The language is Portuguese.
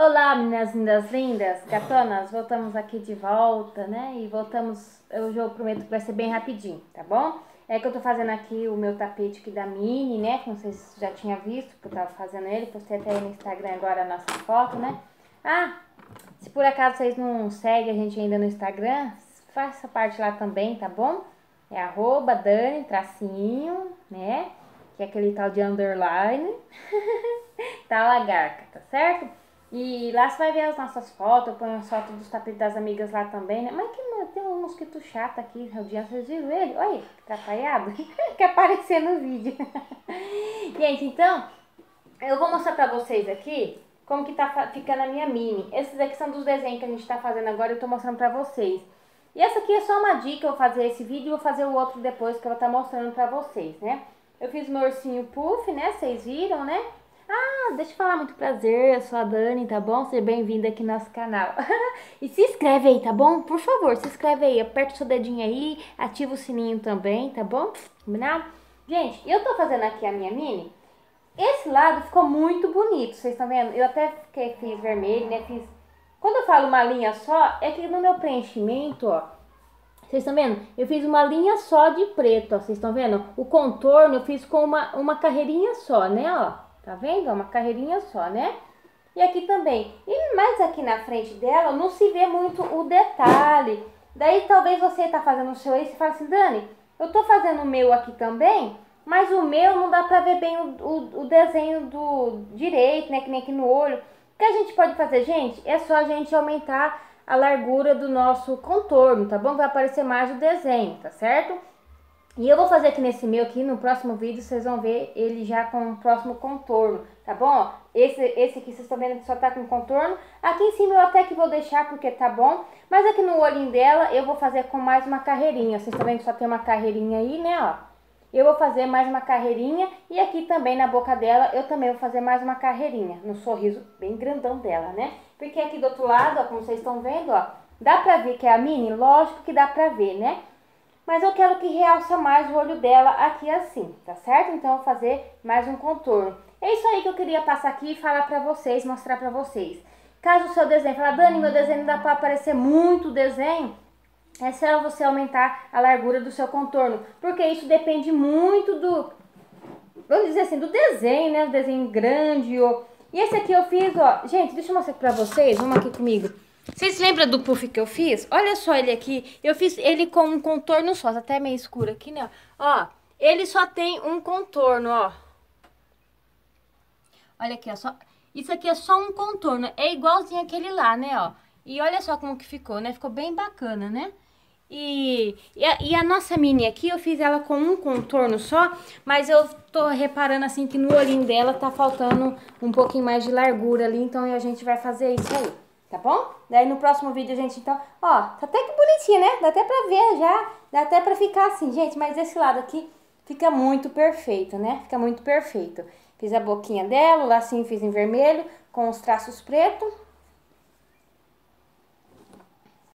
Olá, meninas lindas, lindas, gatonas, voltamos aqui de volta, né? E voltamos, eu prometo que vai ser bem rapidinho, tá bom? É que eu tô fazendo aqui o meu tapete aqui da Mini, né? Como vocês já tinham visto, que eu tava fazendo ele, postei até aí no Instagram agora a nossa foto, né? Ah, se por acaso vocês não seguem a gente ainda no Instagram, faça parte lá também, tá bom? É arroba Dani, tracinho, né? Que é aquele tal de underline, tá lagarca, tá certo? E lá você vai ver as nossas fotos, eu ponho as fotos dos tapetes das amigas lá também, né? Mas que tem um mosquito chato aqui, o dia vocês viram ele? Olha, que atrapalhado, que aparecer no vídeo. Gente, então, eu vou mostrar pra vocês aqui como que tá ficando a minha mini. Esses aqui são dos desenhos que a gente tá fazendo agora, eu tô mostrando pra vocês. E essa aqui é só uma dica, eu vou fazer esse vídeo e vou fazer o outro depois que eu vou estar tá mostrando pra vocês, né? Eu fiz meu ursinho puff, né? Vocês viram, né? Ah, deixa eu falar, muito prazer, eu sou a Dani, tá bom? Seja bem-vinda aqui no nosso canal. e se inscreve aí, tá bom? Por favor, se inscreve aí, aperta o seu dedinho aí, ativa o sininho também, tá bom? Combinado? Gente, eu tô fazendo aqui a minha mini. Esse lado ficou muito bonito, vocês estão vendo? Eu até fiquei, fiz vermelho, né? Fiz... Quando eu falo uma linha só, é que no meu preenchimento, ó, vocês estão vendo? Eu fiz uma linha só de preto, ó. Vocês estão vendo? O contorno eu fiz com uma, uma carreirinha só, né, ó. Tá vendo? É uma carreirinha só, né? E aqui também. E mais aqui na frente dela não se vê muito o detalhe. Daí talvez você tá fazendo o seu aí e fala assim, Dani, eu tô fazendo o meu aqui também, mas o meu não dá pra ver bem o, o, o desenho do direito, né? Que nem aqui no olho. O que a gente pode fazer, gente? É só a gente aumentar a largura do nosso contorno, tá bom? Vai aparecer mais o desenho, tá certo? E eu vou fazer aqui nesse meu aqui, no próximo vídeo, vocês vão ver ele já com o próximo contorno, tá bom? Esse, esse aqui vocês estão vendo que só tá com contorno. Aqui em cima eu até que vou deixar porque tá bom. Mas aqui no olhinho dela eu vou fazer com mais uma carreirinha. Vocês estão vendo que só tem uma carreirinha aí, né, ó. Eu vou fazer mais uma carreirinha e aqui também na boca dela eu também vou fazer mais uma carreirinha. No sorriso bem grandão dela, né? Porque aqui do outro lado, ó, como vocês estão vendo, ó, dá pra ver que é a mini? Lógico que dá pra ver, né? Mas eu quero que realça mais o olho dela aqui assim, tá certo? Então, eu vou fazer mais um contorno. É isso aí que eu queria passar aqui e falar pra vocês, mostrar pra vocês. Caso o seu desenho, falar, Dani, meu desenho dá pra aparecer muito desenho, é só você aumentar a largura do seu contorno, porque isso depende muito do, vamos dizer assim, do desenho, né? O desenho grande ou... E esse aqui eu fiz, ó, gente, deixa eu mostrar pra vocês, vamos aqui comigo. Vocês lembram do puff que eu fiz? Olha só ele aqui. Eu fiz ele com um contorno só. Tá até meio escuro aqui, né? Ó, ele só tem um contorno, ó. Olha aqui, ó. Só... Isso aqui é só um contorno. É igualzinho aquele lá, né, ó. E olha só como que ficou, né? Ficou bem bacana, né? E, e a, e, a, nossa mini aqui, eu fiz ela com um contorno só, mas eu tô reparando assim que no olhinho dela tá faltando um pouquinho mais de largura ali, então a gente vai fazer isso aí tá bom? Daí no próximo vídeo, gente, então, ó, tá até que bonitinha, né? Dá até pra ver já, dá até pra ficar assim, gente, mas esse lado aqui fica muito perfeito, né? Fica muito perfeito. Fiz a boquinha dela, o lacinho fiz em vermelho, com os traços pretos,